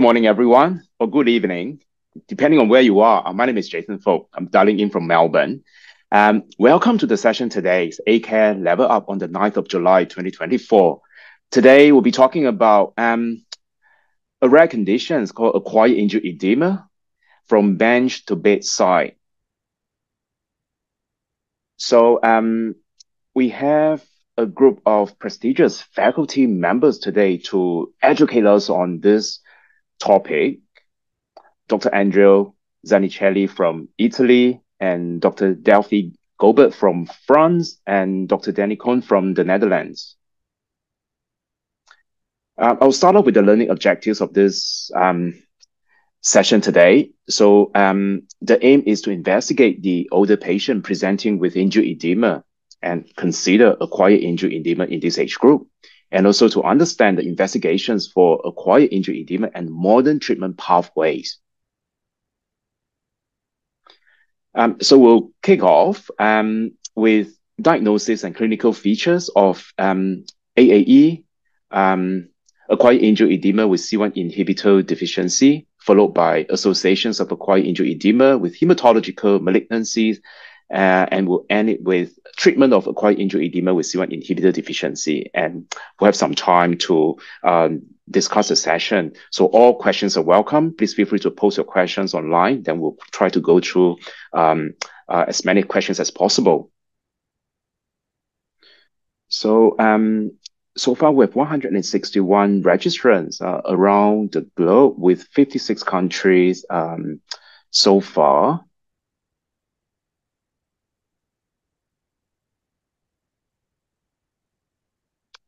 Good morning, everyone, or good evening, depending on where you are. Uh, my name is Jason Fok. I'm dialing in from Melbourne. Um, welcome to the session today, ACARE Level Up on the 9th of July 2024. Today, we'll be talking about um, a rare condition called acquired angioedema edema from bench to bedside. So um, we have a group of prestigious faculty members today to educate us on this topic: Dr. Andrea Zanichelli from Italy, and Dr. Delphine Gobert from France, and Dr. Danny Cohn from the Netherlands. Um, I'll start off with the learning objectives of this um, session today. So um, the aim is to investigate the older patient presenting with angioedema and consider acquired angioedema in this age group, and also to understand the investigations for acquired angioedema and modern treatment pathways. Um, so we'll kick off um, with diagnosis and clinical features of um, AAE, acquired angioedema with C1 inhibitor deficiency, followed by associations of acquired angioedema with hematological malignancies, Uh, and we'll end it with treatment of acquired angioedema with C1 inhibitor deficiency. And we'll have some time to um, discuss the session. So all questions are welcome. Please feel free to post your questions online. Then we'll try to go through um, uh, as many questions as possible. So um, so far, we have 161 registrants uh, around the globe with 56 countries um, so far.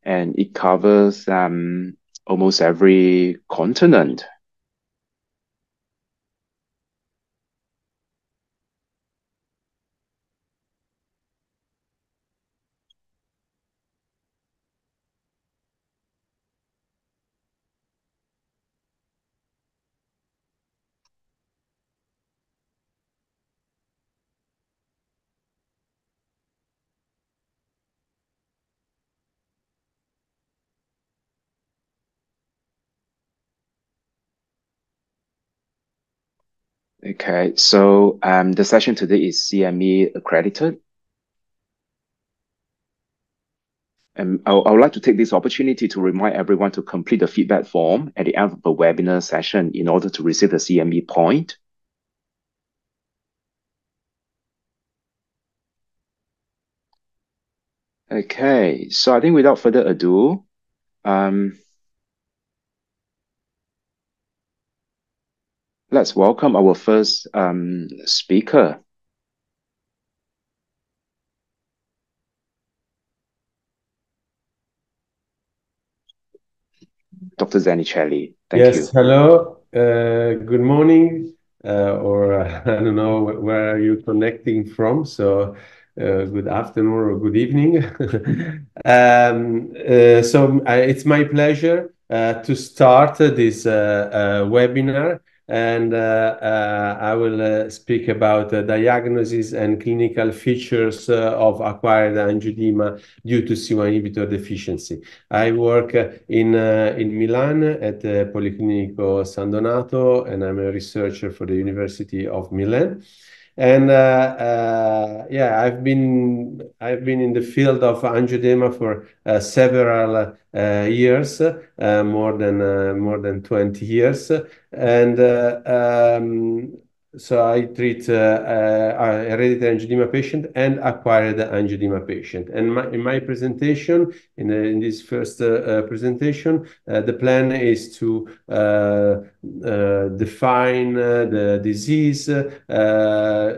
And it covers um almost every continent. Okay, so um, the session today is CME accredited. Um, and I would like to take this opportunity to remind everyone to complete the feedback form at the end of the webinar session in order to receive the CME point. Okay, so I think without further ado, um, let's welcome our first um, speaker. Dr. Zanichelli, thank you. Yes, hello. Uh, good morning, uh, or I don't know where are you're connecting from. So uh, good afternoon or good evening. Um, so it's my pleasure to start this webinar, and uh, uh, I will uh, speak about the diagnosis and clinical features of acquired angioedema due to C1 inhibitor deficiency. I work in Milan at Policlinico San Donato, and I'm a researcher for the University of Milan. And uh, uh, yeah, I've been i've been in the field of angioedema for uh, several years, more than more than 20 years. And um, so I treat hereditary angioedema patient and acquired angioedema patient. And in my presentation, in this first presentation, the plan is to Uh, define uh, the disease, uh,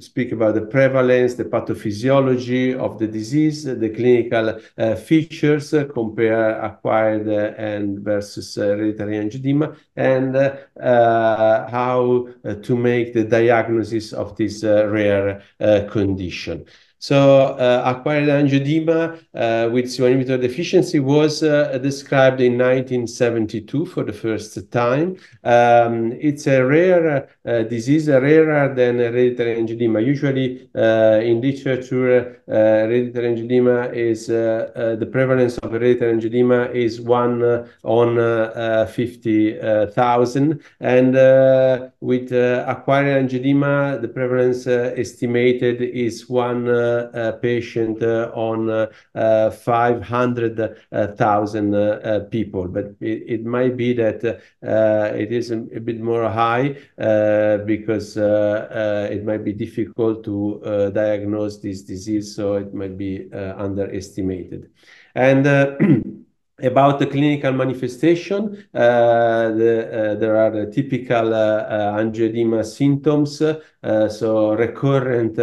speak about the prevalence, the pathophysiology of the disease, the clinical features, compare acquired and versus hereditary angioedema, and how to make the diagnosis of this rare condition. So uh, acquired angioedema uh, with C1 inhibitor deficiency was uh, described in 1972 for the first time. Um, it's a rare disease, rarer than hereditary angioedema. Usually, in literature, hereditary angioedema is the prevalence of hereditary angioedema is one on 50,000. And with acquired angioedema, the prevalence estimated is one Uh, patient uh, on uh, 500,000 people. But it might be that it is a bit more high because it might be difficult to diagnose this disease, so it might be underestimated. And about the clinical manifestation, uh, uh, there are the typical uh, angioedema symptoms, so recurrent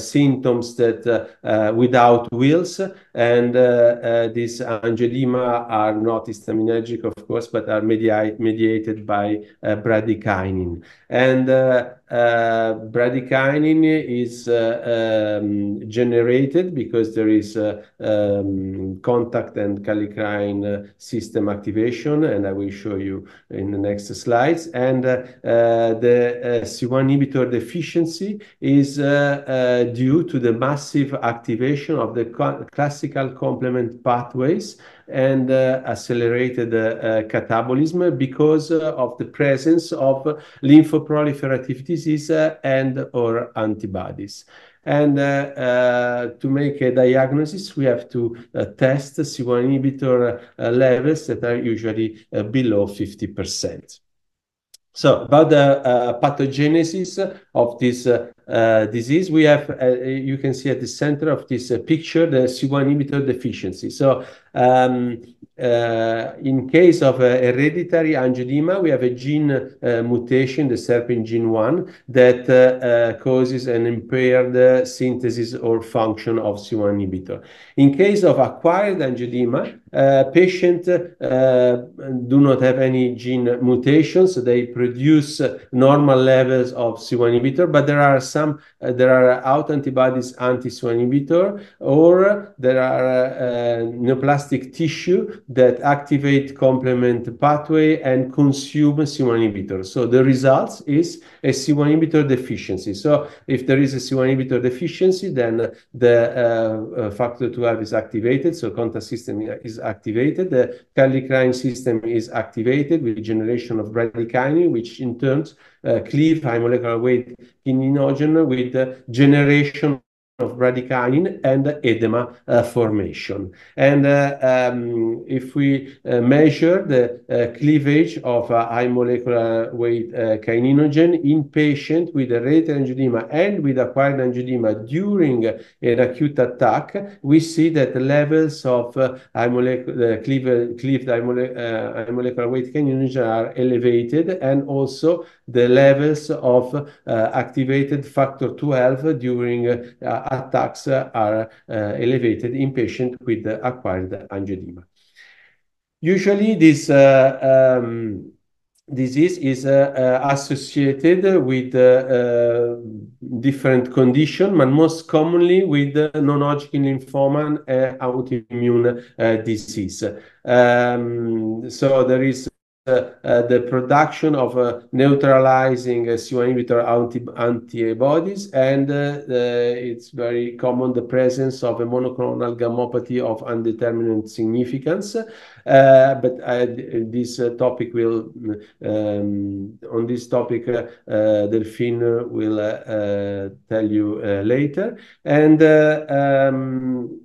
symptoms that without wheals. And these angioedema are not histaminergic, of course, but are mediated by bradykinin. And Uh, bradykinin is uh, um, generated because there is um, contact and kallikrein uh, system activation, and I will show you in the next slides. And the C1 inhibitor deficiency is due to the massive activation of the classical complement pathways and uh, accelerated uh, uh, catabolism because of the presence of lymphoproliferative disease and/or antibodies. And to make a diagnosis, we have to test C1 inhibitor levels that are usually below 50%. So about the pathogenesis of this uh, uh, disease, we have, uh, you can see at the center of this picture, the C1 inhibitor deficiency. So um, in case of hereditary angioedema, we have a gene mutation, the SERPIN gene 1, that causes an impaired synthesis or function of C1 inhibitor. In case of acquired angioedema, patients do not have any gene mutations. They produce normal levels of C1 inhibitor, but there are some uh, there are out antibodies anti-C1 inhibitor, or there are uh, neoplastic tissue that activate complement pathway and consume C1 inhibitor. So the result is a C1 inhibitor deficiency. So if there is a C1 inhibitor deficiency, then the uh, factor XII is activated, so contact system is activated. The kallikrein system is activated with generation of bradykinin, which in turn Uh, cleave high molecular weight kininogen with generation of bradykinin and edema uh, formation. And uh, um, if we uh, measure the cleavage of high molecular weight kininogen in patient with hereditary angioedema and with acquired angioedema during an acute attack, we see that the levels of high molecular cleaved high molecular weight kininogen are elevated, and also the levels of activated factor XII during attacks are eh, elevated in patient with acquired angioedema. Usually, this eh, um, disease is eh, associated with different condition, but most commonly with non-Hodgkin lymphoma and autoimmune disease. Um, so there is Uh, uh, the production of uh, neutralizing C1 inhibitor antibodies, and it's very common, the presence of a monoclonal gammopathy of undetermined significance. But this topic will, um, on this topic, Delphine will tell you later. Um,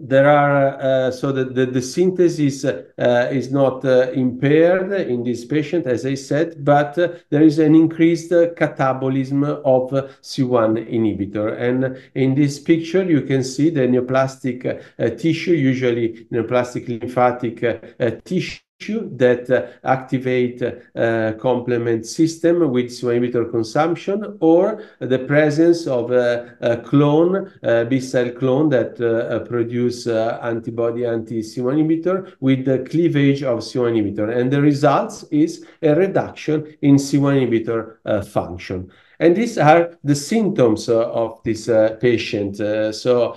Uh, so that the synthesis uh, is not uh, impaired in this patient, as I said, but there is an increased catabolism of C1 inhibitor. And in this picture, you can see the neoplastic tissue, usually neoplastic lymphatic tissue, that uh, activate uh, complement system with C1 inhibitor consumption, or the presence of a clone, B-cell clone, that uh, produce antibody anti-C1 inhibitor with the cleavage of C1 inhibitor. And the results is a reduction in C1 inhibitor function. And these are the symptoms uh, of this uh, patient. Uh, so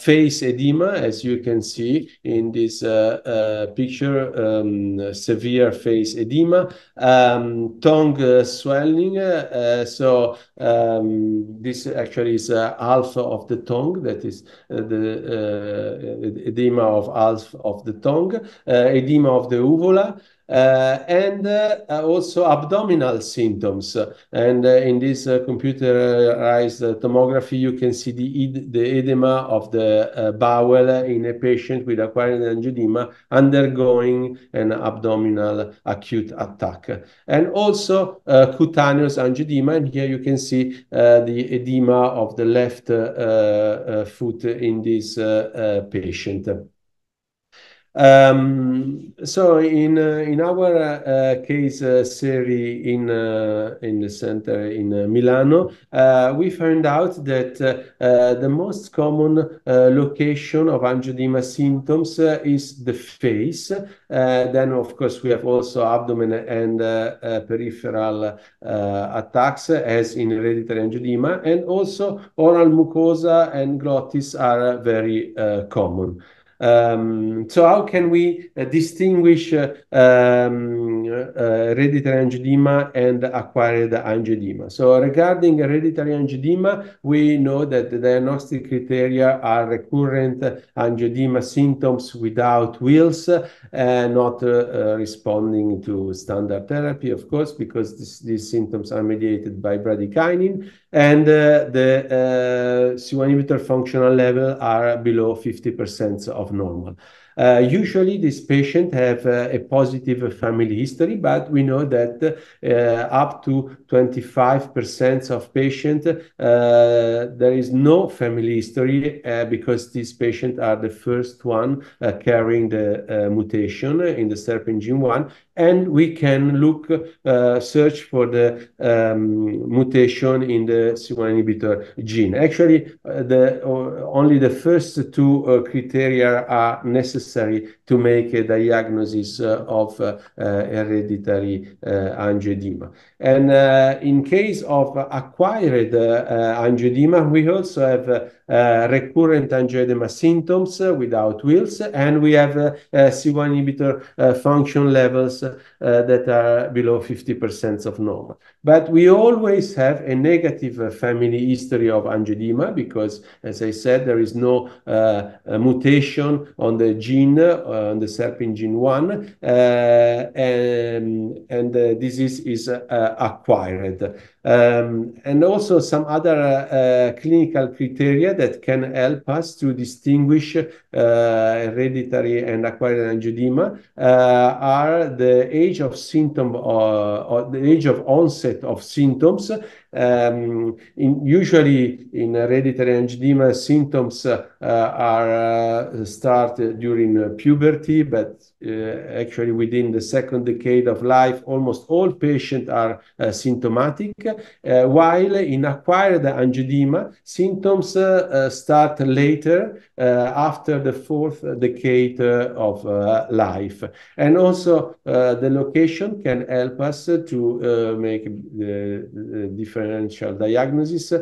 face edema, as you can see in this picture, um, severe face edema, um, tongue swelling. so um, this actually is half of the tongue, that is the edema of half of the tongue, edema of the uvula, uh, Uh, and uh, uh, also abdominal symptoms. And uh, in this uh, computerized tomography, you can see the, the edema of the bowel in a patient with acquired angioedema undergoing an abdominal acute attack. And also cutaneous angioedema. And here you can see the edema of the left foot in this patient. Um, so in uh, in our uh, case uh, series in uh, in the center in uh, Milano, uh, we found out that the most common location of angioedema symptoms is the face. then, of course, we have also abdomen and peripheral attacks, as in hereditary angioedema, and also oral mucosa and glottis are very common. Um, so how can we uh, distinguish uh, um, uh, hereditary angioedema and acquired angioedema? So regarding hereditary angioedema, we know that the diagnostic criteria are recurrent angioedema symptoms without wheals, and not responding to standard therapy, of course, because these symptoms are mediated by bradykinin, and the C1 inhibitor functional level are below 50% of normal. Uh, usually, this patient have uh, a positive family history, but we know that uh, up to 25% of patients, there is no family history because these patients are the first one carrying the mutation in the SERPING gene 1, and we can look, uh, search for the um, mutation in the C1 inhibitor gene. Actually, uh, the uh, only the first two criteria are necessary to make a diagnosis uh, of uh, uh, hereditary uh, angioedema. And uh, in case of acquired uh, angioedema, we also have recurrent angioedema symptoms without wheals, and we have C1 inhibitor function levels that are below 50% of normal. But we always have a negative family history of angioedema because, as I said, there is no mutation on the gene, the SERPIN gene 1, uh, and, and uh, the disease is uh, acquired. Um, and also some other uh, clinical criteria that can help us to distinguish uh, hereditary and acquired angioedema uh, are the age of symptom or, or, the age of onset of symptoms. Um, in, usually in hereditary angioedema, symptoms uh, are uh, start during puberty, but uh, Uh, actually within the second decade of life, almost all patients are uh, symptomatic, uh, while in acquired angioedema, symptoms uh, uh, start later after the fourth decade of life. And also the location can help us to make the differential diagnosis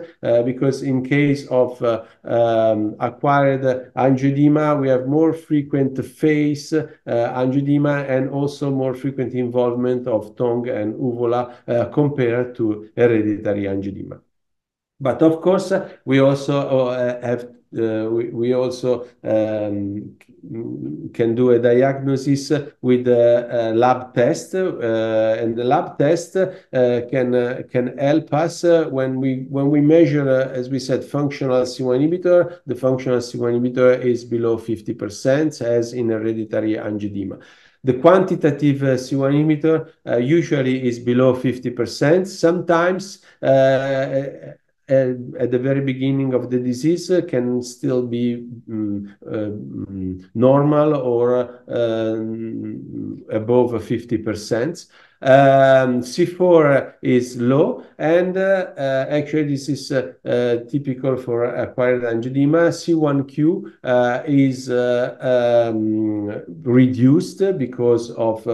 because in case of um, acquired angioedema, we have more frequent face angioedema and also more frequent involvement of tongue and uvula uh, compared to hereditary angioedema. But of course, we also uh, have uh, we, we, also um, can do a diagnosis with a, lab test, uh, and the lab test uh, can uh, can help us when we when we measure, as we said, functional C1 inhibitor. The functional C1 inhibitor is below 50%, as in hereditary angioedema. The quantitative uh, C1 inhibitor uh, usually is below 50%. Sometimes uh, at the very beginning of the disease can still be um, uh, normal or uh, above 50%. Um, C4 is low, and uh, uh, actually this is uh, typical for acquired angioedema. C1q is um, reduced because of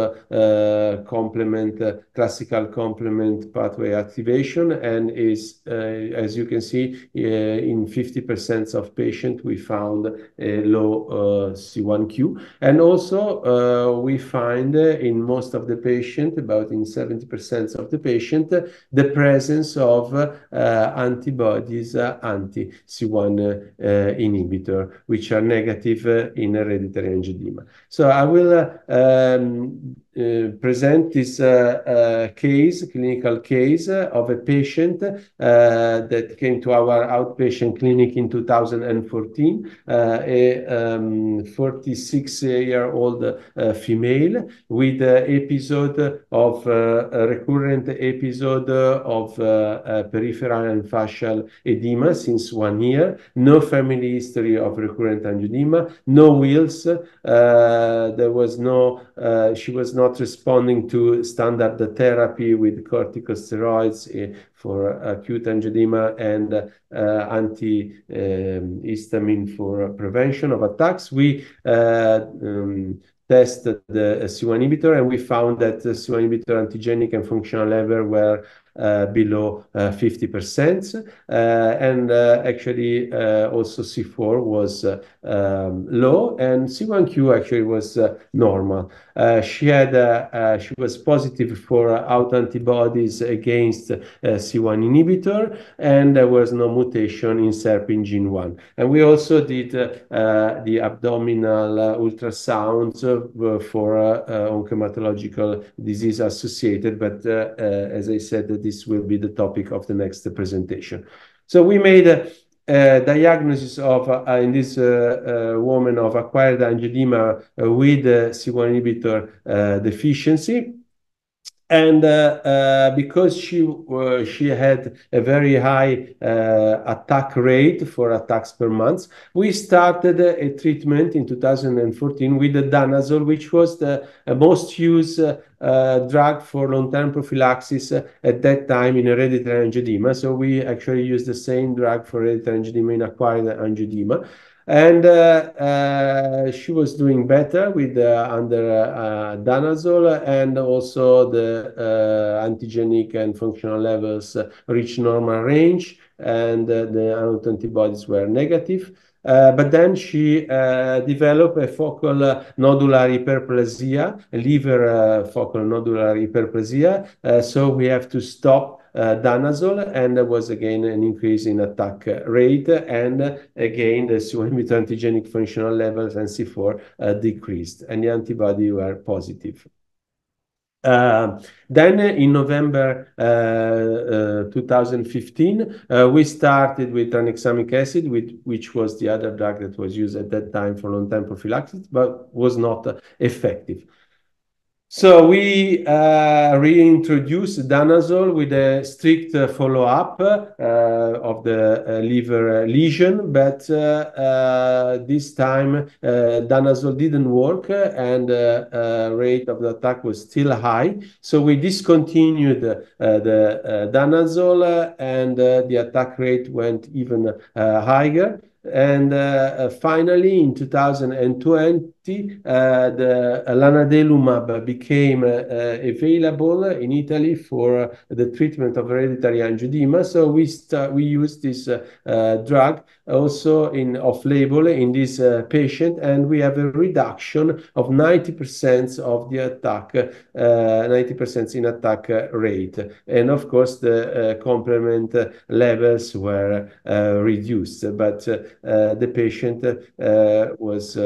complement, classical complement pathway activation, and is, as you can see, in 50% of patients, we found a low C1q. And also, we find in most of the patients, about in 70% of the patient, the presence of uh, antibodies uh, anti-C1 uh, inhibitor, which are negative in hereditary angioedema. So I will um, Uh, present this uh, uh, case, clinical case of a patient uh, that came to our outpatient clinic in 2014, uh, a 46-year-old um, female with episode of a recurrent episode of peripheral and facial edema since one year, no family history of recurrent angioedema, no wheals, there was no, she was not not responding to standard therapy with corticosteroids eh, for acute angioedema and uh, antihistamine for prevention of attacks. We uh, um, tested the C1 inhibitor, and we found that the C1 inhibitor antigenic and functional level were uh, below 50%. Uh, and uh, actually, also C4 was Um, low, and C1q actually was uh, normal. Uh, she had uh, she was positive for autoantibodies against C1 inhibitor, and there was no mutation in SERPIN gene 1. And we also did the abdominal ultrasounds for oncohematological disease associated, but as I said, this will be the topic of the next presentation. So we made a diagnosis of, uh, in this uh, uh, woman of acquired angioedema uh, with C1 inhibitor deficiency and uh, uh, because she uh, she had a very high uh, attack rate for attacks per month, we started a treatment in 2014 with the danazol, which was the uh, most used uh, drug for long-term prophylaxis at that time in hereditary angioedema. So we actually used the same drug for hereditary angioedema in acquired angioedema and uh, uh, she was doing better with uh, under danazol and also the antigenic and functional levels reached normal range and the autoantibodies were negative. Uh, but then she uh, developed a focal uh, nodular hyperplasia, liver focal nodular hyperplasia. so we have to stop uh, danazol, and there was again an increase in attack rate, and again, the C1 antigenic functional levels and C4 uh, decreased, and the antibody were positive. Uh, then in November uh, uh, 2015, uh, we started with tranexamic acid, which was the other drug that was used at that time for long-term prophylaxis, but was not effective. So we uh, reintroduced danazol with a strict uh, follow-up uh, of the uh, liver lesion, but uh, uh, this time danazol didn't work and the rate of the attack was still high. So we discontinued the danazol and the attack rate went even higher. And uh, uh, finally, in 2020, uh, the lanadelumab became uh, uh, available in Italy for the treatment of hereditary angioedema. So we start, we used this uh, drug also in off-label in this patient, and we have a reduction of 90% of the attack, 90% in attack rate. And of course, the complement levels were reduced, but the patient was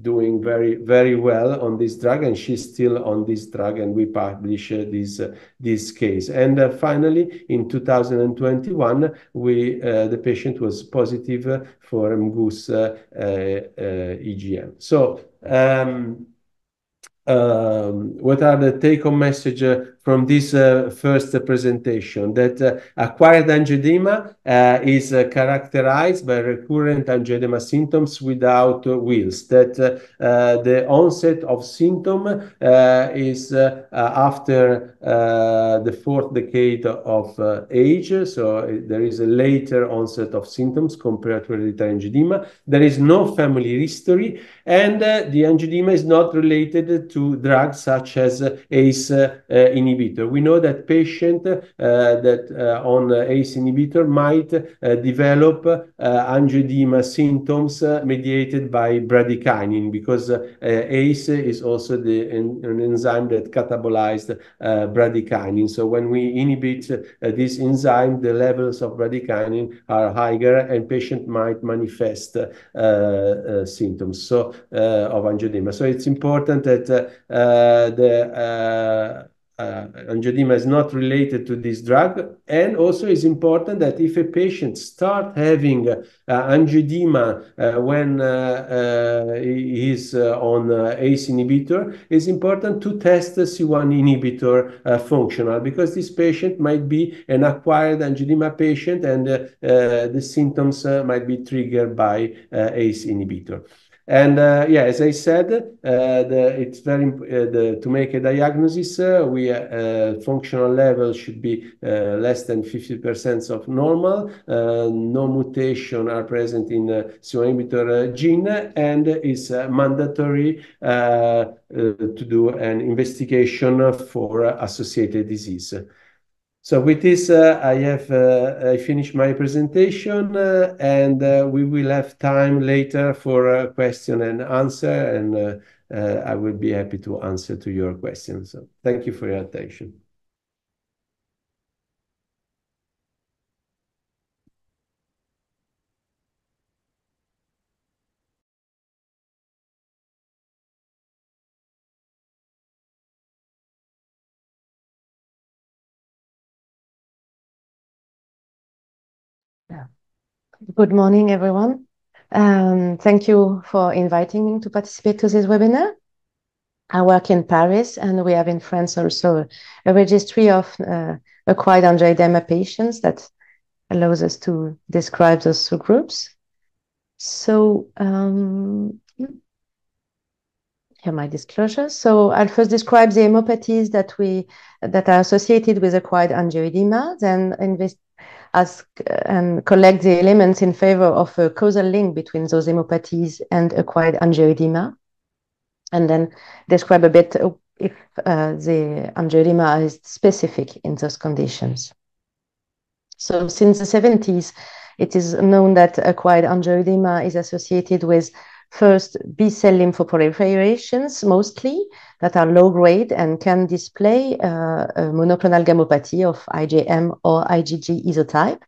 doing very very well on this drug and she's still on this drug and we publish uh, this uh, this case. And uh, finally in 2021 we uh, the patient was positive for MGUS uh, uh, IgM so um, um, what are the take-home message uh, from this uh, first presentation that uh, acquired angioedema uh, is uh, characterized by recurrent angioedema symptoms without wheals, that uh, uh, the onset of symptom is after the fourth decade of age, so there is a later onset of symptoms compared to hereditary angioedema. There is no family history, and uh, the angioedema is not related to drugs such as uh, ACE uh, inhibitor. We know that patient that on ACE inhibitor might develop angioedema symptoms mediated by bradykinin because ACE is also the an enzyme that catabolized bradykinin. So when we inhibit this enzyme, the levels of bradykinin are higher and patient might manifest symptoms so Uh, of angioedema. So it's important that uh, the uh, angioedema is not related to this drug. And also it's important that if a patient start having angioedema when he is on ACE inhibitor, it's important to test the C1 inhibitor functional because this patient might be an acquired angioedema patient and the symptoms might be triggered by ACE inhibitor. And uh, yeah, as I said, uh, the, it's very uh, the, to make a diagnosis. Uh, we uh, functional level should be uh, less than 50% of normal. no mutation are present in the C1 inhibitor gene, and it's mandatory to do an investigation for associated disease. So with this, uh, I have uh, I finished my presentation, uh, and we will have time later for a question and answer, and I will be happy to answer to your questions. So thank you for your attention. Good morning, everyone. Um, thank you for inviting me to participate to this webinar. I work in Paris, and we have in France also a registry of uh, acquired angioedema patients that allows us to describe those groups. So, um, here my disclosures. So I'll first describe the hemopathies that we that are associated with acquired angioedema, then ask and collect the elements in favor of a causal link between those hemopathies and acquired angioedema, and then describe a bit if uh, the angioedema is specific in those conditions. So since the 70s, it is known that acquired angioedema is associated with First, B-cell lymphoproliferations, mostly, that are low-grade and can display uh, a monoclonal gammopathy of IgM or IgG isotype,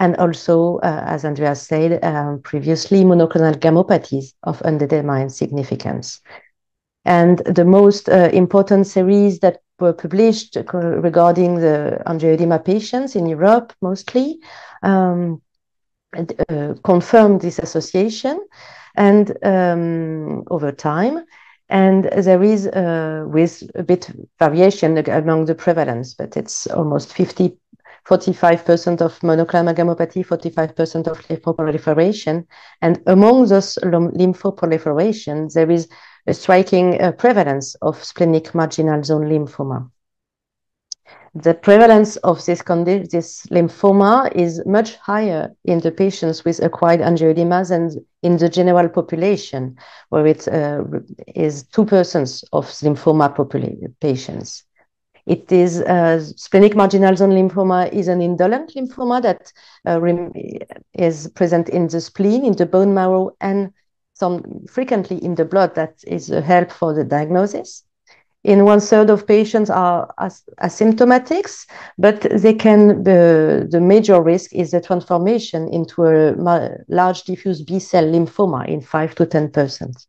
and also, uh, as Andreas said um, previously, monoclonal gammopathies of undetermined significance. And the most uh, important series that were published regarding the angioedema patients in Europe, mostly, um, uh, confirmed this association and um, over time. And there is, uh, with a bit variation among the prevalence, but it's almost 50, 45% of monoclonal gammopathy, 45% of lymphoproliferation. And among those lymphoproliferation, there is a striking uh, prevalence of splenic marginal zone lymphoma the prevalence of this this lymphoma is much higher in the patients with acquired angioedema than in the general population, where it uh, is two persons of lymphoma patients. It is uh, splenic marginal zone lymphoma is an indolent lymphoma that uh, is present in the spleen, in the bone marrow, and some frequently in the blood. That is a help for the diagnosis in one third of patients are as asymptomatic, but they can, the, major risk is the transformation into a large diffuse B cell lymphoma in 5 to 10%.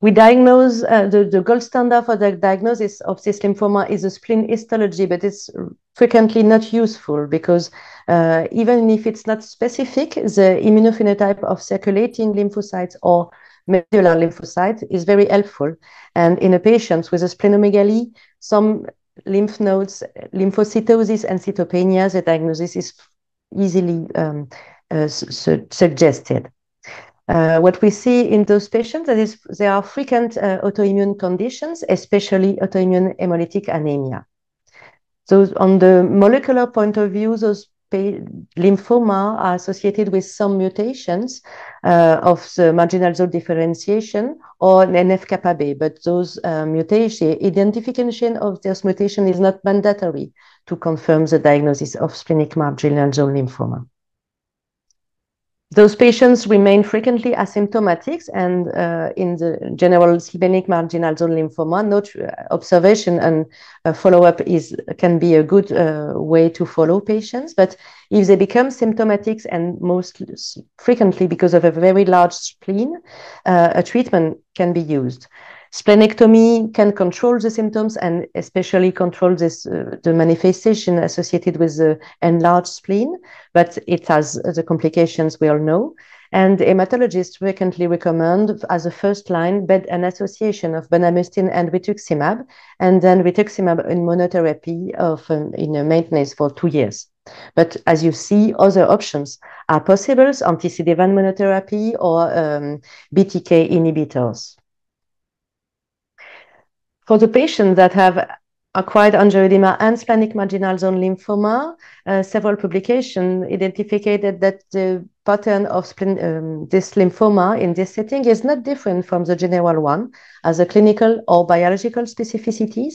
We diagnose uh, the, the gold standard for the diagnosis of this lymphoma is a spleen histology, but it's frequently not useful because uh, even if it's not specific, the immunophenotype of circulating lymphocytes or medullary lymphocyte is very helpful. And in a patient with a splenomegaly, some lymph nodes, lymphocytosis and cytopenia, the diagnosis is easily um, uh, su suggested. Uh, what we see in those patients that is there are frequent uh, autoimmune conditions, especially autoimmune hemolytic anemia. So on the molecular point of view, those lymphoma are associated with some mutations uh, of the marginal zone differentiation or NF-kappa B, but those uh, mutations, identification of those mutation is not mandatory to confirm the diagnosis of splenic marginal zone lymphoma. Those patients remain frequently asymptomatic, and uh, in the general splenic marginal zone lymphoma, no observation and uh, follow-up is can be a good uh, way to follow patients. But if they become symptomatic, and most frequently because of a very large spleen, uh, a treatment can be used. Splenectomy can control the symptoms and especially control this, uh, the manifestation associated with the enlarged spleen, but it has the complications we all know. And hematologists frequently recommend as a first line bed an association of bendamustine and rituximab, and then rituximab in monotherapy of um, in a maintenance for two years. But as you see, other options are possible, anti-CD1 monotherapy or um, BTK inhibitors. For the patients that have acquired angioedema and splenic marginal zone lymphoma, uh, several publications identified that the pattern of um, this lymphoma in this setting is not different from the general one as a clinical or biological specificities.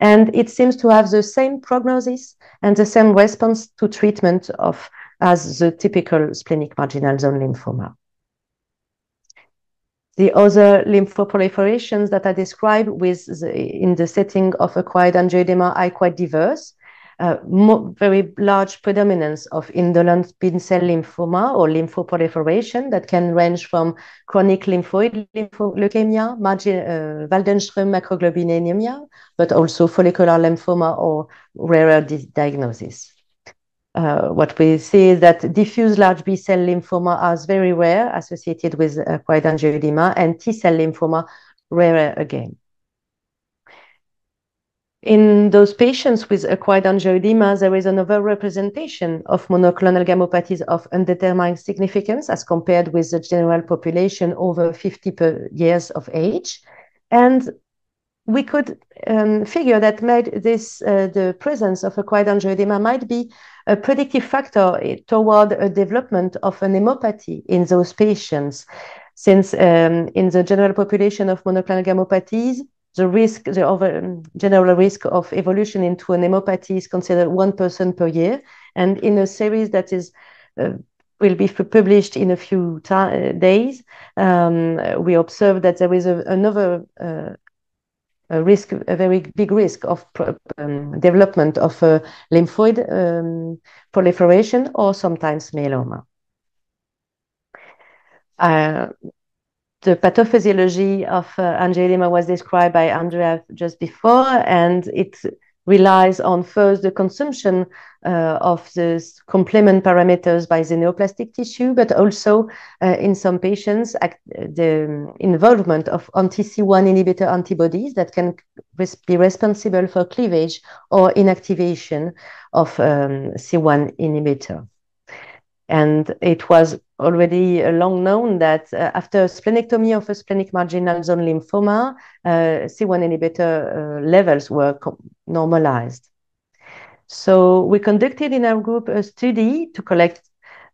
And it seems to have the same prognosis and the same response to treatment of as the typical splenic marginal zone lymphoma. The other lymphoproliferations that I described with the, in the setting of acquired angioedema are quite diverse. Uh, very large predominance of indolent B cell lymphoma or lymphoproliferation that can range from chronic lymphoid leukemia, margin, uh, Waldenström macroglobulinemia, but also follicular lymphoma or rarer diagnosis. Uh, what we see is that diffuse large B cell lymphoma is very rare, associated with acquired angioedema, and T cell lymphoma rarer again. In those patients with acquired angioedema, there is an overrepresentation of monoclonal gammopathies of undetermined significance as compared with the general population over 50 years of age. And we could um, figure that made this, uh, the presence of acquired angioedema might be a predictive factor toward a development of an hemopathy in those patients. Since um, in the general population of monoclonal gammopathies, the risk, the over, um, general risk of evolution into an hemopathy is considered 1% person per year. And in a series that is uh, will be published in a few days, um, we observe that there is a, another uh, a risk, a very big risk of um, development of uh, lymphoid um, proliferation or sometimes myeloma. Uh, the pathophysiology of uh, was described by Andrea just before, and it relies on first the consumption uh, of the complement parameters by the neoplastic tissue, but also uh, in some patients, the involvement of anti-C1 inhibitor antibodies that can res be responsible for cleavage or inactivation of um, C1 inhibitor. And it was already long known that uh, after splenectomy of a splenic marginal zone lymphoma, uh, C1 inhibitor uh, levels were normalized. So we conducted in our group a study to collect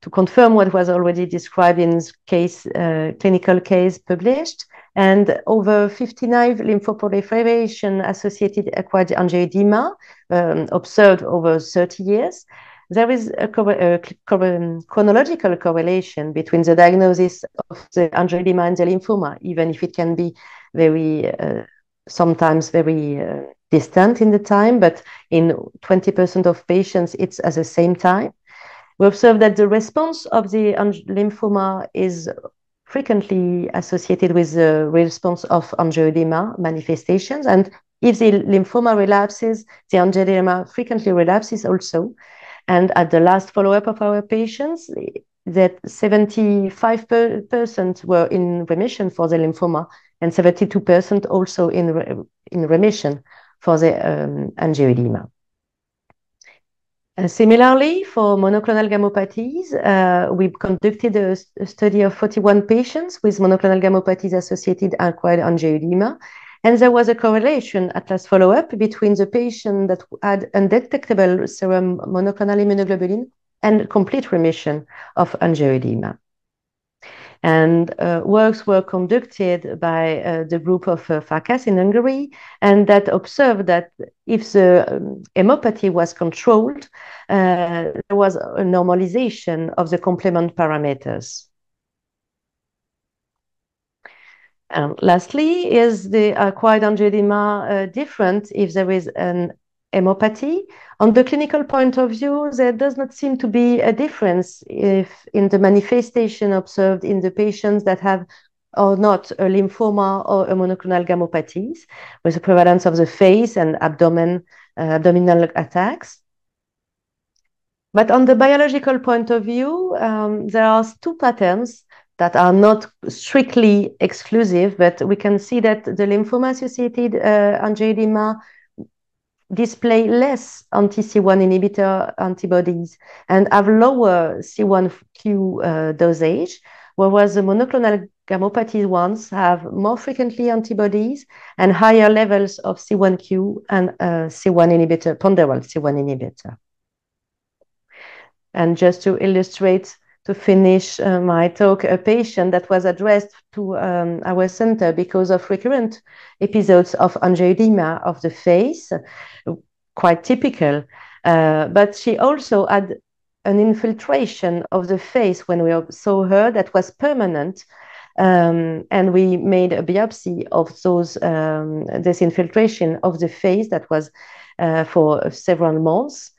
to confirm what was already described in case uh, clinical case published and over 59 lymphoproliferation associated acquired angioedema um, observed over 30 years there is a, a, chronological correlation between the diagnosis of the angioedema and the lymphoma, even if it can be very, uh, sometimes very uh, distant in the time, but in 20% of patients, it's at the same time. We observe that the response of the lymphoma is frequently associated with the response of angioedema manifestations. And if the lymphoma relapses, the angioedema frequently relapses also. And at the last follow-up of our patients, that 75% were in remission for the lymphoma and 72% also in, re in remission for the um, angioedema. Uh, similarly, for monoclonal gammopathies, uh, we conducted a, a, study of 41 patients with monoclonal gammopathies associated acquired angioedema. And there was a correlation at last follow-up between the patient that had undetectable serum monoclonal immunoglobulin and complete remission of angioedema. And uh, works were conducted by uh, the group of uh, Farkas in Hungary, and that observed that if the um, hemopathy was controlled, uh, there was a normalization of the complement parameters. And lastly, is the acquired angioedema uh, different if there is an hemopathy. On the clinical point of view, there does not seem to be a difference if in the manifestation observed in the patients that have or not a lymphoma or a monoclonal gammopathies with the prevalence of the face and abdomen, uh, abdominal attacks. But on the biological point of view, um, there are two patterns that are not strictly exclusive, but we can see that the lymphoma-associated uh, angioedema display less anti-C1 inhibitor antibodies and have lower C1q uh, dosage, whereas the monoclonal gammopathy ones have more frequently antibodies and higher levels of C1q and uh, C1 inhibitor, ponderal C1 inhibitor. And just to illustrate to finish uh, my talk, a patient that was addressed to um, our center because of recurrent episodes of angioedema of the face, quite typical. Uh, but she also had an infiltration of the face when we saw her that was permanent. Um, and we made a biopsy of those um, this infiltration of the face that was uh, for several months.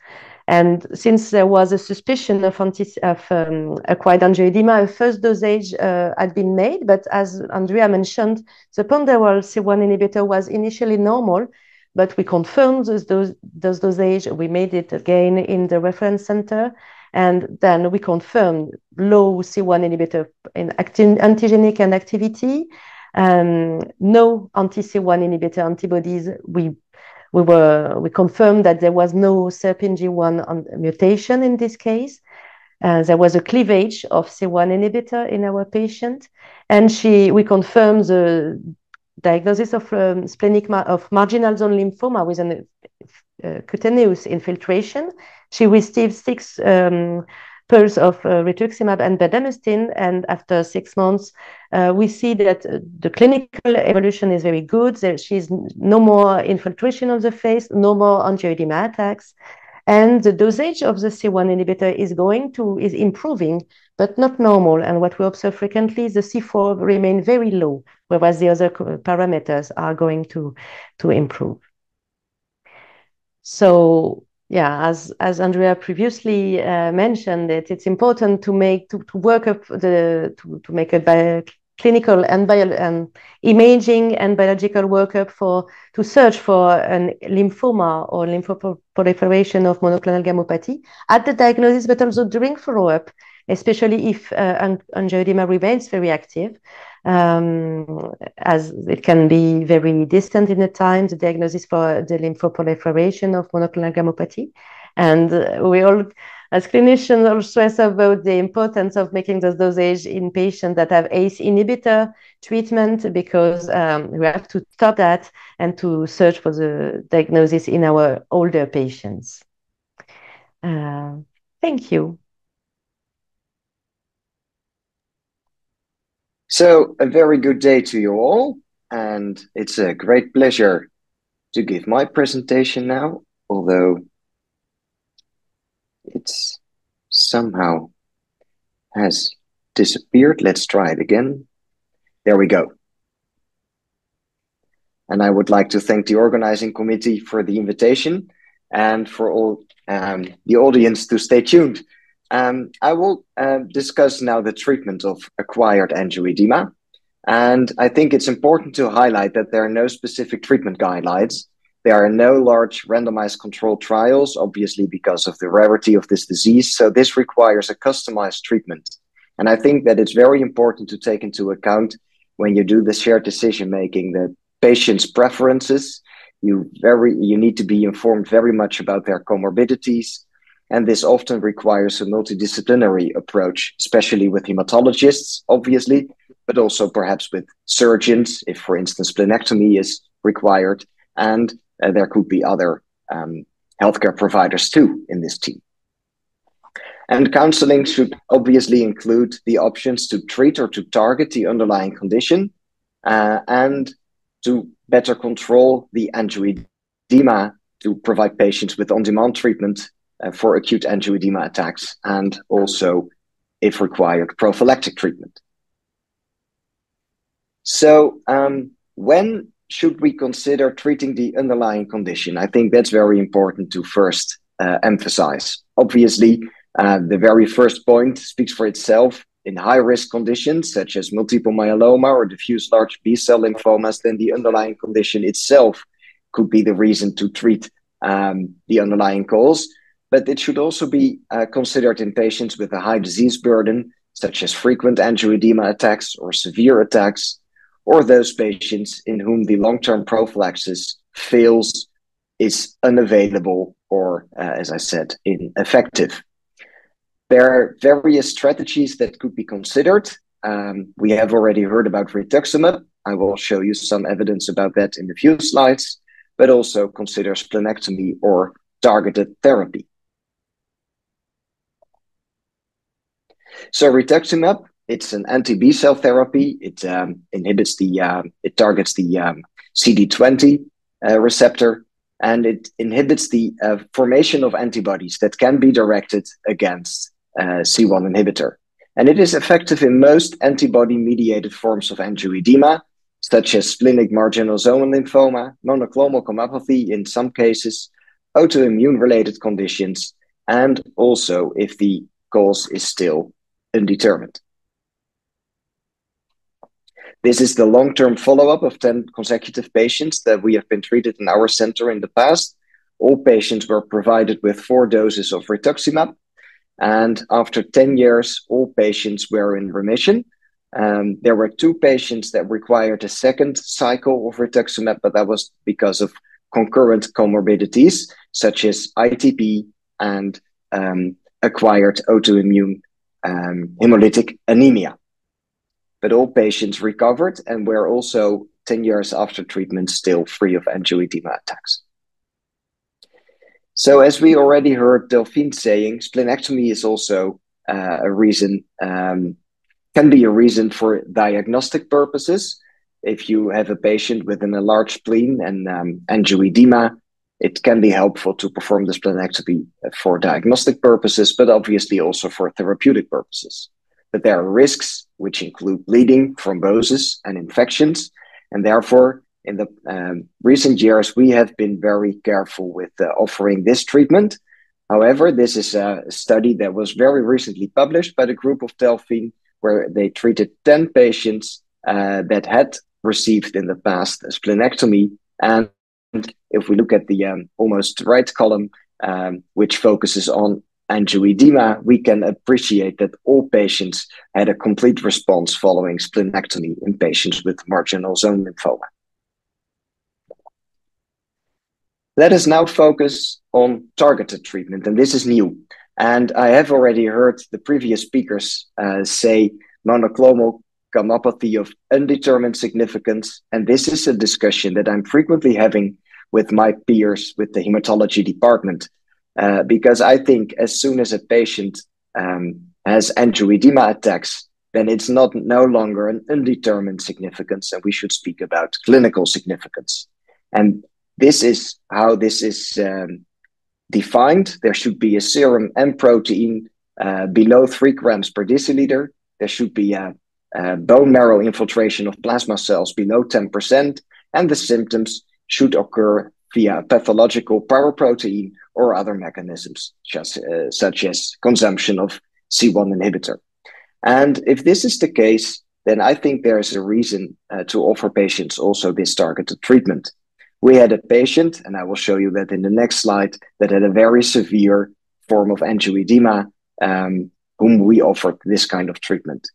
And since there was a suspicion of, of um, acquired angioedema, a first dosage uh, had been made. But as Andrea mentioned, the ponderal C1 inhibitor was initially normal, but we confirmed those, those, those dosage. We made it again in the reference center. And then we confirmed low C1 inhibitor in antigenic and activity. Um, no anti-C1 inhibitor antibodies. We we were we confirmed that there was no SERPING1 mutation in this case. Uh, there was a cleavage of C1 inhibitor in our patient, and she we confirmed the diagnosis of um, splenic of marginal zone lymphoma with an uh, cutaneous infiltration. She received six um, pulse of uh, rituximab and bendamustine. And after six months, uh, we see that uh, the clinical evolution is very good. There, she's no more infiltration of the face, no more angioedema attacks. And the dosage of the C1 inhibitor is going to, is improving, but not normal. And what we observe frequently is the C4 remain very low, whereas the other parameters are going to, to improve. So yeah, as as Andrea previously uh, mentioned, it, it's important to make to, to work up the to, to make a bio, clinical and bio and imaging and biological workup for to search for an lymphoma or lymphoproliferation of monoclonal gammopathy at the diagnosis, but also during follow-up, especially if uh, angioedema remains very active um, as it can be very distant in the time, the diagnosis for the lymphoproliferation of monoclonal gammopathy. And uh, we all, as clinicians, all stress about the importance of making those dosage in patients that have ACE inhibitor treatment because um, we have to stop that and to search for the diagnosis in our older patients. Uh, thank you. So, a very good day to you all, and it's a great pleasure to give my presentation now, although it's somehow has disappeared. Let's try it again. There we go. And I would like to thank the organizing committee for the invitation and for all um, the audience to stay tuned. Um, I will uh, discuss now the treatment of acquired angioedema. And I think it's important to highlight that there are no specific treatment guidelines. There are no large randomized controlled trials, obviously because of the rarity of this disease. So this requires a customized treatment. And I think that it's very important to take into account when you do the shared decision making that patients' preferences, you very you need to be informed very much about their comorbidities. And this often requires a multidisciplinary approach, especially with hematologists, obviously, but also perhaps with surgeons, if, for instance, splenectomy is required, and uh, there could be other um, healthcare providers too in this team. And counseling should obviously include the options to treat or to target the underlying condition uh, and to better control the angioedema to provide patients with on demand treatment for acute angioedema attacks and also, if required, prophylactic treatment. So, um, when should we consider treating the underlying condition? I think that's very important to first uh, emphasize. Obviously, uh, the very first point speaks for itself. In high risk conditions such as multiple myeloma or diffuse large B cell lymphomas, then the underlying condition itself could be the reason to treat um, the underlying cause. But it should also be uh, considered in patients with a high disease burden, such as frequent angioedema attacks or severe attacks, or those patients in whom the long-term prophylaxis fails, is unavailable, or, uh, as I said, ineffective. There are various strategies that could be considered. Um, we have already heard about rituximab. I will show you some evidence about that in a few slides, but also consider splenectomy or targeted therapy. So rituximab it's an anti-B cell therapy. It um, inhibits the, um, it targets the um, CD20 uh, receptor, and it inhibits the uh, formation of antibodies that can be directed against uh, C1 inhibitor. And it is effective in most antibody-mediated forms of angioedema, such as splenic marginal zone lymphoma, monoclonal gammopathy in some cases, autoimmune-related conditions, and also if the cause is still undetermined. This is the long-term follow-up of 10 consecutive patients that we have been treated in our center in the past. All patients were provided with four doses of rituximab. And after 10 years, all patients were in remission. Um, there were two patients that required a second cycle of rituximab, but that was because of concurrent comorbidities such as ITP and um, acquired autoimmune um, hemolytic anemia but all patients recovered and were also 10 years after treatment still free of angioedema attacks. So, as we already heard Delphine saying, splenectomy is also uh, a reason, um, can be a reason for diagnostic purposes. If you have a patient with an enlarged spleen and um, angioedema, it can be helpful to perform the splenectomy for diagnostic purposes, but obviously also for therapeutic purposes But there are risks which include bleeding, thrombosis, and infections. And therefore, in the um, recent years, we have been very careful with uh, offering this treatment. However, this is a study that was very recently published by the group of Delphine, where they treated 10 patients uh, that had received in the past a splenectomy. And if we look at the um, almost right column, um, which focuses on angioedema, we can appreciate that all patients had a complete response following splenectomy in patients with marginal zone lymphoma. Let us now focus on targeted treatment, and this is new. And I have already heard the previous speakers uh, say monoclonal gammopathy of undetermined significance. And this is a discussion that I'm frequently having with my peers with the hematology department uh, because I think as soon as a patient um, has angioedema attacks, then it's not no longer an undetermined significance, and we should speak about clinical significance. And this is how this is um, defined. There should be a serum M protein uh, below three grams per deciliter. There should be a, a bone marrow infiltration of plasma cells below 10%, and the symptoms should occur via pathological paraprotein or other mechanisms, just, uh, such as consumption of C1 inhibitor. And if this is the case, then I think there is a reason uh, to offer patients also this targeted treatment. We had a patient, and I will show you that in the next slide, that had a very severe form of angioedema, um, whom we offered this kind of treatment.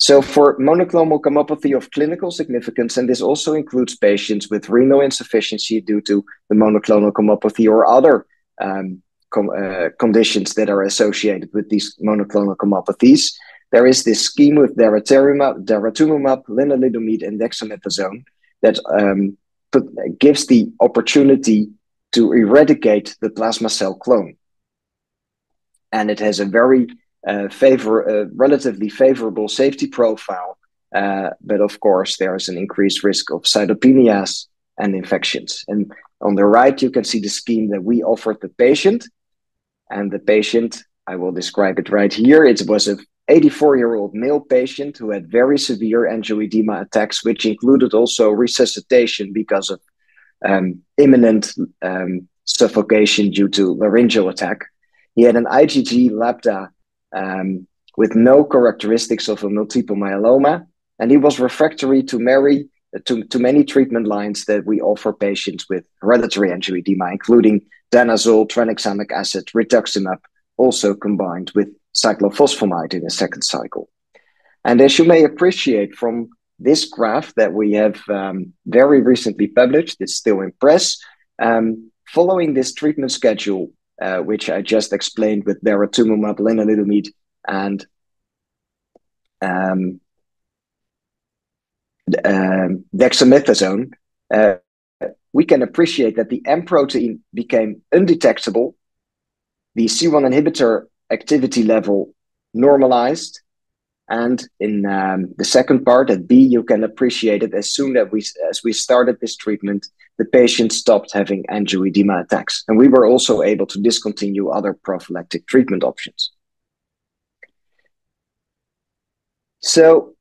So for monoclonal gammopathy of clinical significance, and this also includes patients with renal insufficiency due to the monoclonal gammopathy or other um, com uh, conditions that are associated with these monoclonal gammopathies, there is this scheme with daratumumab, daratumumab lenalidomide, and dexamethasone that um, put, gives the opportunity to eradicate the plasma cell clone. And it has a very uh, favor, uh, relatively favorable safety profile. Uh, but of course, there is an increased risk of cytopenias and infections. And on the right, you can see the scheme that we offered the patient. And the patient, I will describe it right here. It was a 84 year old male patient who had very severe angioedema attacks, which included also resuscitation because of um, imminent um, suffocation due to laryngeal attack. He had an IgG lambda um, with no characteristics of a multiple myeloma, and he was refractory to many, to, to many treatment lines that we offer patients with hereditary angioedema, including danazol, tranexamic acid, rituximab, also combined with cyclophosphamide in a second cycle. And as you may appreciate from this graph that we have um, very recently published, it's still in press, um, following this treatment schedule, uh, which I just explained with daratumumab, lenalidomide, and um, uh, dexamethasone, uh, we can appreciate that the M protein became undetectable, the C1 inhibitor activity level normalized. And in um, the second part at B, you can appreciate it as soon as we as we started this treatment, the patient stopped having angioedema attacks, and we were also able to discontinue other prophylactic treatment options. So,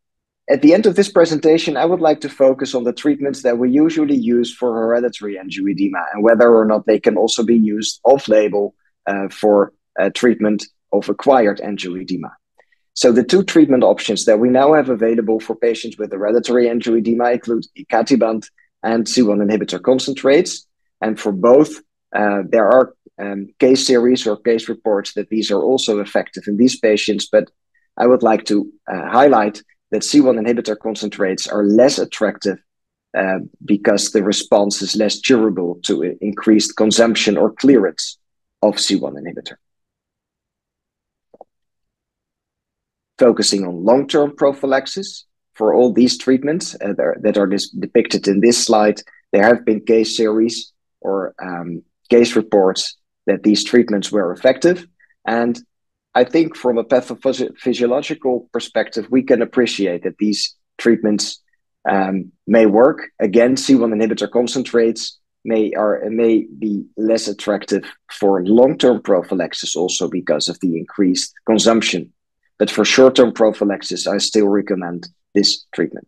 at the end of this presentation, I would like to focus on the treatments that we usually use for hereditary angioedema and whether or not they can also be used off-label uh, for uh, treatment of acquired angioedema. So the two treatment options that we now have available for patients with hereditary angioedema include icatibant and C1 inhibitor concentrates. And for both, uh, there are um, case series or case reports that these are also effective in these patients. But I would like to uh, highlight that C1 inhibitor concentrates are less attractive uh, because the response is less durable to increased consumption or clearance of C1 inhibitor. Focusing on long-term prophylaxis for all these treatments uh, that are, that are depicted in this slide. There have been case series or um, case reports that these treatments were effective. And I think from a pathophysiological perspective, we can appreciate that these treatments um, may work. Again, C1 inhibitor concentrates may are may be less attractive for long-term prophylaxis also because of the increased consumption but for short-term prophylaxis, I still recommend this treatment.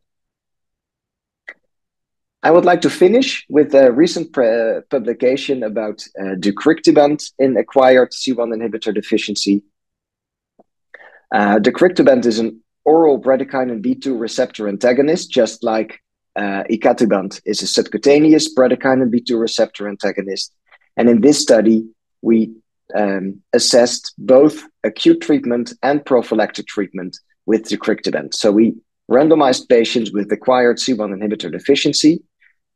I would like to finish with a recent publication about uh, deucrictibant in acquired C1 inhibitor deficiency. Uh, deucrictibant is an oral bradykinin B2 receptor antagonist, just like uh, icatibant is a subcutaneous bradykinin B2 receptor antagonist. And in this study, we um, assessed both acute treatment and prophylactic treatment with deucrictibant. So we randomized patients with acquired C1 inhibitor deficiency.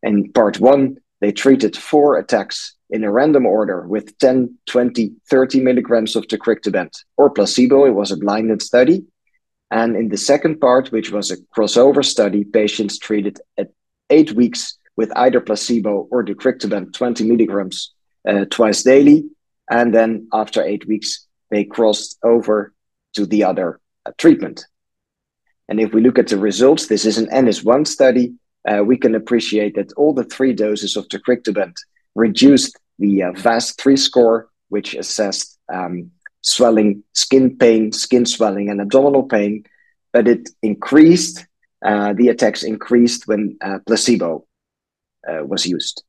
In part one, they treated four attacks in a random order with 10, 20, 30 milligrams of deucrictibant or placebo. It was a blinded study. And in the second part, which was a crossover study, patients treated at eight weeks with either placebo or deucrictibant 20 milligrams uh, twice daily and then after eight weeks, they crossed over to the other uh, treatment. And if we look at the results, this is an NS1 study. Uh, we can appreciate that all the three doses of deucrictibant reduced the uh, VAS3 score, which assessed um, swelling, skin pain, skin swelling, and abdominal pain. But it increased, uh, the attacks increased when uh, placebo uh, was used.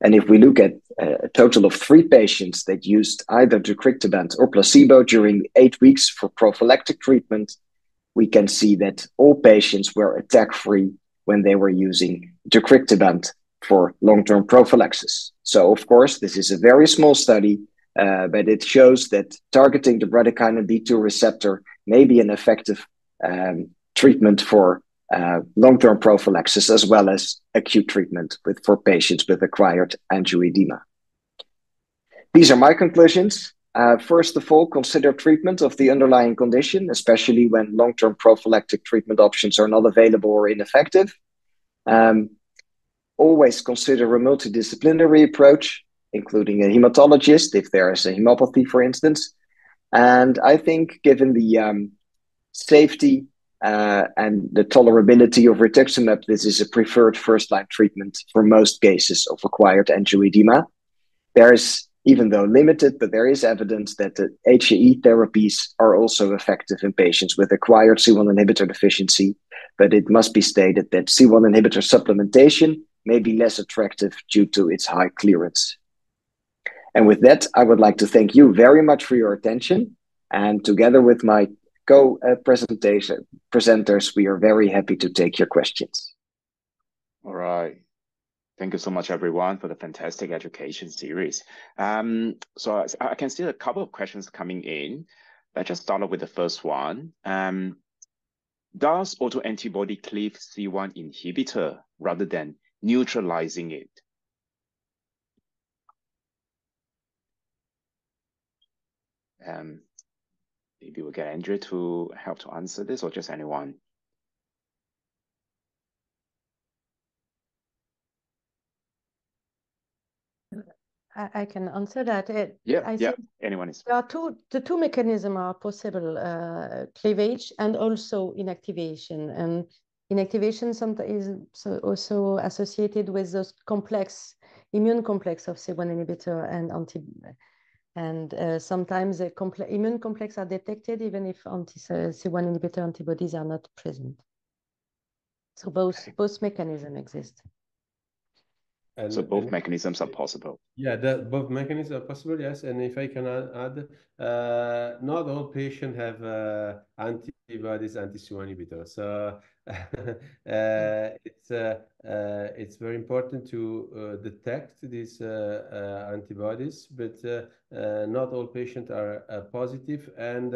And if we look at uh, a total of three patients that used either deucrictibant or placebo during eight weeks for prophylactic treatment, we can see that all patients were attack free when they were using deucrictibant for long-term prophylaxis. So, of course, this is a very small study, uh, but it shows that targeting the bradykinin B2 receptor may be an effective um, treatment for uh, long-term prophylaxis as well as acute treatment with, for patients with acquired angioedema. These are my conclusions. Uh, first of all, consider treatment of the underlying condition, especially when long-term prophylactic treatment options are not available or ineffective. Um, always consider a multidisciplinary approach, including a hematologist if there is a hemopathy, for instance. And I think given the um, safety uh, and the tolerability of rituximab, this is a preferred first-line treatment for most cases of acquired angioedema. There's, even though limited, but there is evidence that the HAE therapies are also effective in patients with acquired C1 inhibitor deficiency. But it must be stated that C1 inhibitor supplementation may be less attractive due to its high clearance. And with that, I would like to thank you very much for your attention. And together with my co-presentation presenters, we are very happy to take your questions. All right. Thank you so much, everyone, for the fantastic education series. Um, so I, I, can see a couple of questions coming in. Let's just start off with the first one. Um, does autoantibody cleave C1 inhibitor rather than neutralizing it? Um, maybe we'll get Andrea to help to answer this or just anyone. I, can answer that. It, yeah, I yeah. Anyone is. There are two. The two mechanisms are possible: uh, cleavage and also inactivation. And inactivation sometimes is also associated with those complex immune complex of C1 inhibitor and anti and uh, sometimes the comple immune complex are detected even if anti C1 inhibitor antibodies are not present. So both okay. both mechanisms exist. And, so both and, mechanisms are possible. Yeah, that both mechanisms are possible. Yes, and if I can add, uh, not all patients have uh, antibodies anti-C1 inhibitor. So uh, it's uh, uh, it's very important to uh, detect these antibodies, but not all patients are positive and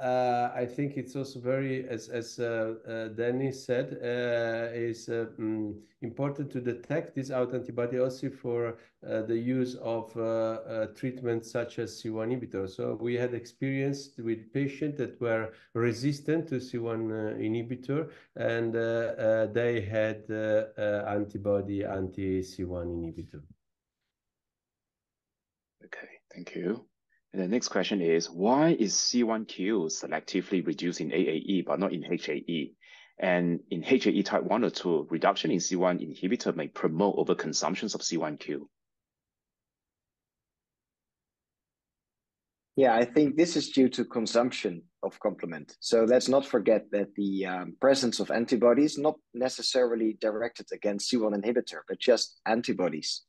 uh, I think it's also very, as, as uh, uh, Danny said, uh, is um, important to detect this autoantibody also for uh, the use of uh, treatments such as C1 inhibitor. So we had experience with patients that were resistant to C1 inhibitor and they had antibody anti-C1 inhibitor. Okay, thank you. The next question is, why is C1q selectively reduced in AAE but not in HAE? And in HAE type 1 or 2, reduction in C1 inhibitor may promote overconsumptions of C1q. Yeah, I think this is due to consumption of complement. So let's not forget that the um, presence of antibodies, not necessarily directed against C1 inhibitor, but just antibodies,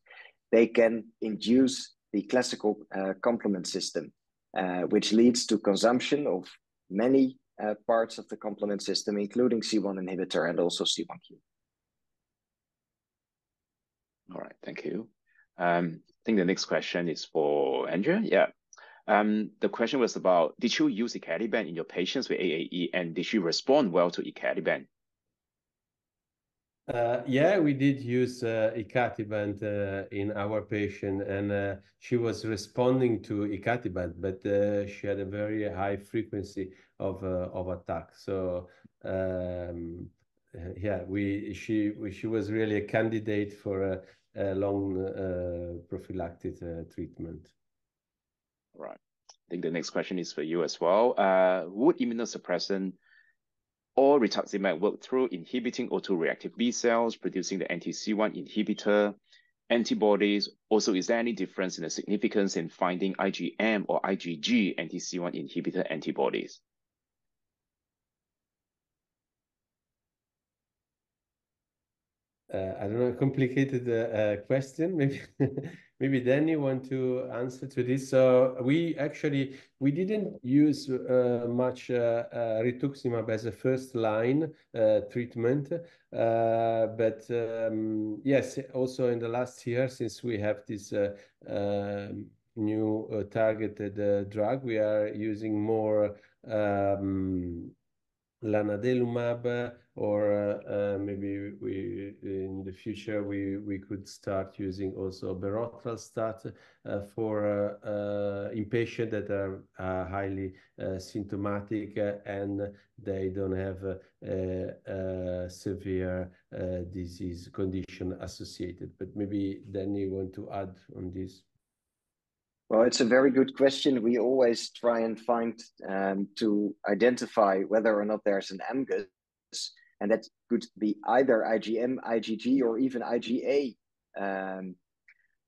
they can induce the classical uh, complement system, uh, which leads to consumption of many uh, parts of the complement system, including C1 inhibitor and also C1q. All right, thank you. Um, I think the next question is for Andrea. Yeah. Um, the question was about, did you use icatibant in your patients with AAE and did she respond well to icatibant? Uh, yeah, we did use uh, icatibant uh, in our patient, and uh, she was responding to icatibant, but uh, she had a very high frequency of uh, of attack. So um, yeah, we she she was really a candidate for a, a long prophylactic treatment. Right. I think the next question is for you as well. would immunosuppressant or rituximab work through inhibiting autoreactive B cells, producing the anti-C1 inhibitor antibodies. Also, is there any difference in the significance in finding IgM or IgG anti-C1 inhibitor antibodies? Uh, I don't know, complicated uh, uh, question, maybe. maybe Danny want to answer to this. So we actually we didn't use uh, much uh, uh, rituximab as a first line uh, treatment, uh, but um, yes, also in the last year since we have this uh, um, new targeted drug, we are using more. Um, lanadelumab or uh, maybe we in the future we could start using also berotralstat uh, for uh, in patients that are highly symptomatic and they don't have a severe disease condition associated. But maybe then you want to add on this. Well, it's a very good question. We always try and find um, to identify whether or not there's an MGUS, and that could be either IgM, IgG, or even IgA. Um,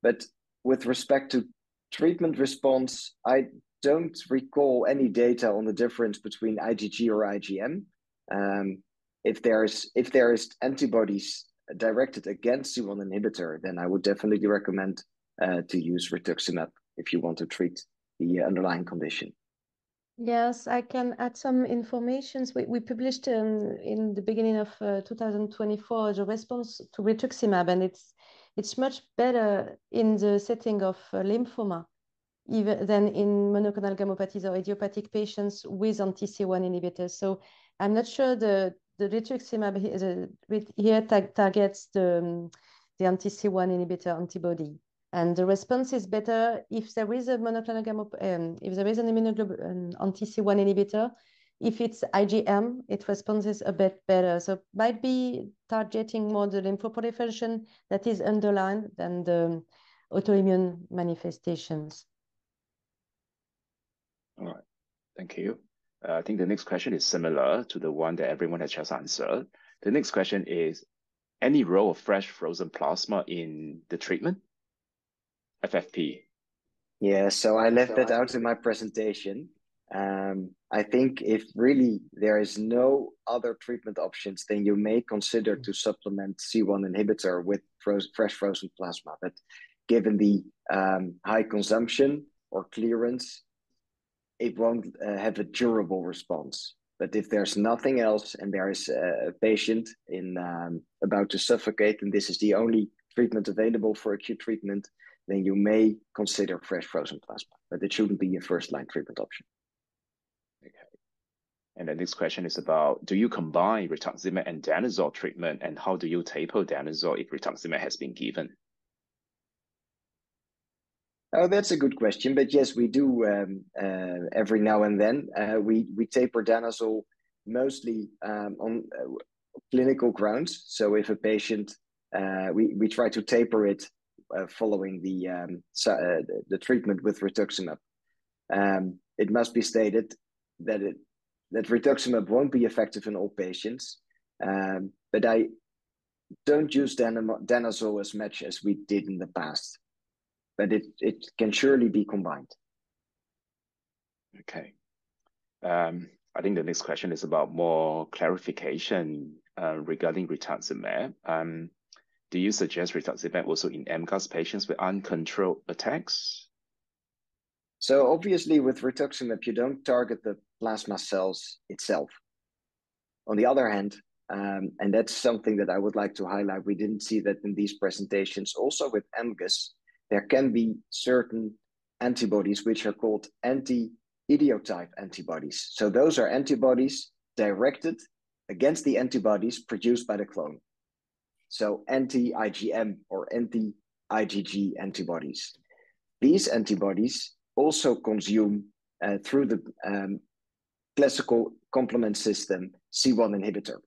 but with respect to treatment response, I don't recall any data on the difference between IgG or IgM. Um, if there's if there is antibodies directed against C1 inhibitor, then I would definitely recommend uh, to use rituximab if you want to treat the underlying condition. Yes, I can add some information. We, we published um, in the beginning of uh, 2024 the response to rituximab, and it's it's much better in the setting of uh, lymphoma even than in monoclonal gammopathies or idiopathic patients with anti-C1 inhibitors. So I'm not sure the the rituximab here targets the um, the anti-C1 inhibitor antibody and the response is better if there is a monoclonal um, if there is an immunoglobulin anti-C1 inhibitor. If it's IgM, it responds a bit better. So might be targeting more the lymphoproliferation that is underlined than the autoimmune manifestations. All right, thank you. Uh, I think the next question is similar to the one that everyone has just answered. The next question is, any role of fresh frozen plasma in the treatment? FFP? Yeah, so I left so that I out in my presentation. Um, I think if really there is no other treatment options, then you may consider to supplement C1 inhibitor with fresh frozen plasma. But given the um, high consumption or clearance, it won't uh, have a durable response. But if there's nothing else and there is a patient in um, about to suffocate, and this is the only treatment available for acute treatment, then you may consider fresh frozen plasma, but it shouldn't be a first-line treatment option. Okay. And the next question is about, do you combine rituximab and danazol treatment, and how do you taper danazol if rituximab has been given? Oh, that's a good question. But yes, we do um, uh, every now and then. Uh, we we taper danazol mostly um, on uh, clinical grounds. So if a patient, uh, we we try to taper it following the, um, uh, the treatment with rituximab. Um, it must be stated that it that rituximab won't be effective in all patients, um, but I don't use danazol as much as we did in the past, but it it can surely be combined. Okay. Um, I think the next question is about more clarification uh, regarding rituximab. Um, do you suggest rituximab also in MGUS patients with uncontrolled attacks? So obviously with rituximab, you don't target the plasma cells itself. On the other hand, um, and that's something that I would like to highlight, we didn't see that in these presentations. Also with MGUS, there can be certain antibodies which are called anti-idiotype antibodies. So those are antibodies directed against the antibodies produced by the clone so anti-IgM or anti-IgG antibodies. These antibodies also consume uh, through the um, classical complement system C1 inhibitor.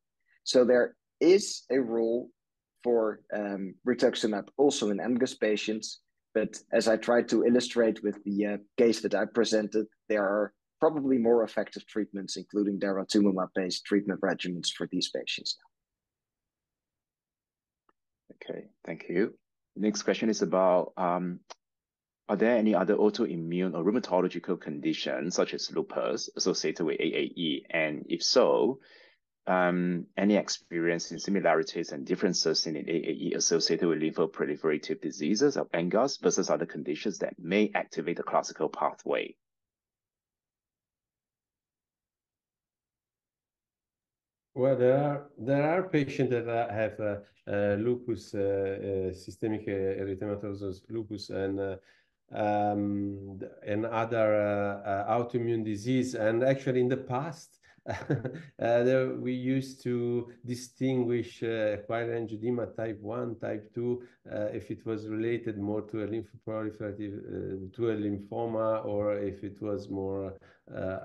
So there is a role for um, rituximab also in MGUS patients, but as I tried to illustrate with the uh, case that I presented, there are probably more effective treatments, including daratumumab-based treatment regimens for these patients now. Okay, thank you. Next question is about, um, are there any other autoimmune or rheumatological conditions such as lupus associated with AAE? And if so, um, any experience in similarities and differences in AAE associated with lymphoproliferative diseases of MGUS versus other conditions that may activate the classical pathway? Well, there are there are patients that have uh, uh, lupus, uh, uh systemic erythematosus lupus, and uh, um, and other uh, autoimmune disease. And actually, in the past, there, we used to distinguish acquired angioedema type one, type two, if it was related more to a lymphoproliferative to a lymphoma, or if it was more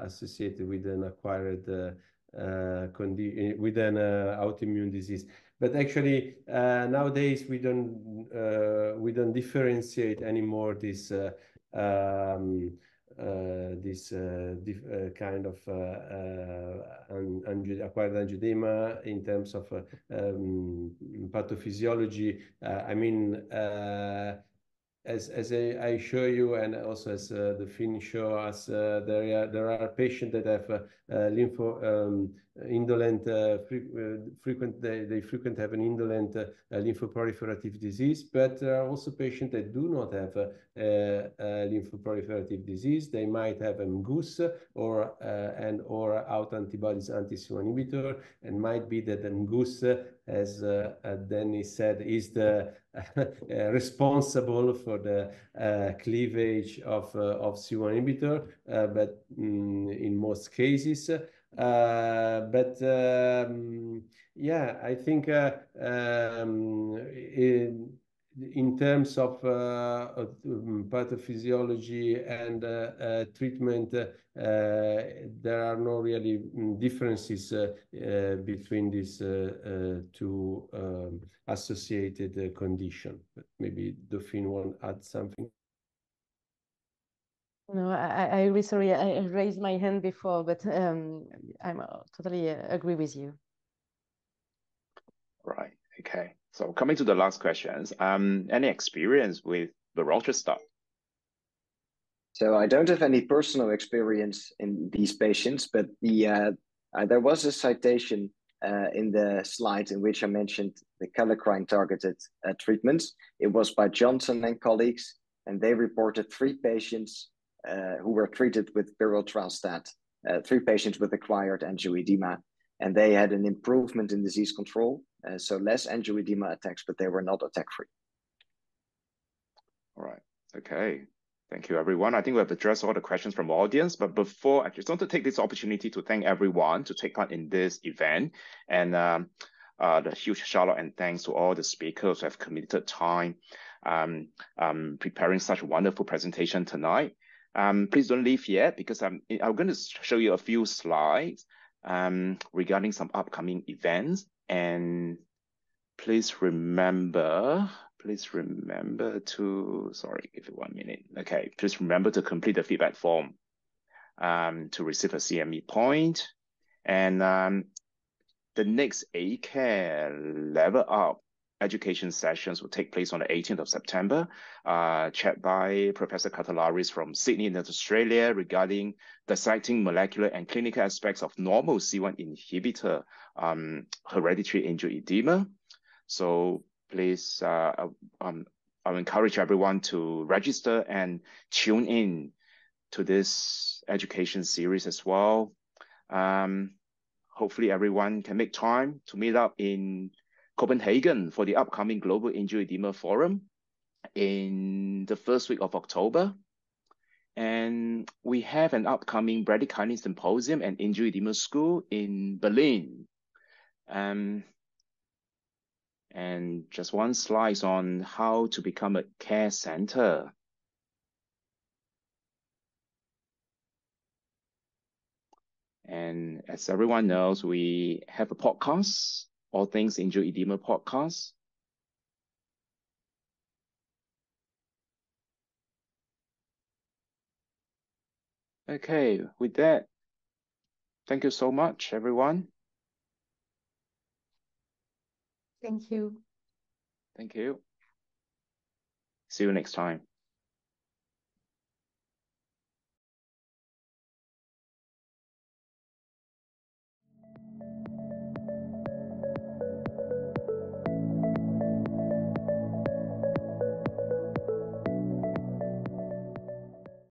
associated with an acquired uh, eh, with an uh, autoimmune disease. But actually, uh, nowadays we don't uh, we don't differentiate anymore this uh, um, uh, this kind of acquired angioedema in terms of um, pathophysiology. I mean, as as I, I show you and also as uh, Delphine show us, uh, there are there are patients that have uh, lympho um, indolent fre frequent they, they frequent have an indolent lymphoproliferative disease, but there are also patients that do not have a, a lymphoproliferative disease. They might have a MGUS or and or autoantibodies anti-C1 inhibitor, and might be that the MGUS as Dennis said, is the responsible for the uh, cleavage of uh, of C1 inhibitor, uh, but mm, in most cases. But um, yeah, I think um, in in terms of uh, um, pathophysiology and uh, uh, treatment, there are no really mm, differences between these two um, associated condition. But maybe Delphine want add something. No, I, I agree. Sorry, I raised my hand before, but um, I'm totally agree with you. Right. Okay. So coming to the last questions, um, any experience with the berotralstat? So I don't have any personal experience in these patients, but the uh, uh, there was a citation uh, in the slide in which I mentioned the kallikrein targeted uh, treatments. It was by Johnson and colleagues, and they reported three patients uh, who were treated with berotralstat, uh, three patients with acquired angioedema, and they had an improvement in disease control uh, so less angioedema attacks, but they were not attack free. All right. Okay. Thank you, everyone. I think we have addressed all the questions from the audience. But before, I just want to take this opportunity to thank everyone to take part in this event and um, uh, the huge shout out and thanks to all the speakers who have committed time um, um, preparing such a wonderful presentation tonight. Um, please don't leave yet because I'm, I'm going to show you a few slides um, regarding some upcoming events. And please remember, please remember to, sorry, give it one minute. Okay, please remember to complete the feedback form um, to receive a CME. And um, the next ACARE level up education sessions will take place on the 18th of September, uh, chaired by Professor Katelaris from Sydney in Australia regarding the citing molecular and clinical aspects of normal C1 inhibitor um, hereditary angioedema. So please, uh, um, I encourage everyone to register and tune in to this education series as well. Um, hopefully everyone can make time to meet up in Copenhagen for the upcoming Global Angioedema Forum in the first week of October. And we have an upcoming bradykinin symposium and angioedema school in Berlin. Um, and just one slide on how to become a care center. And as everyone knows, we have a podcast all Things Angioedema podcast. Okay, with that, thank you so much, everyone. Thank you. Thank you. See you next time.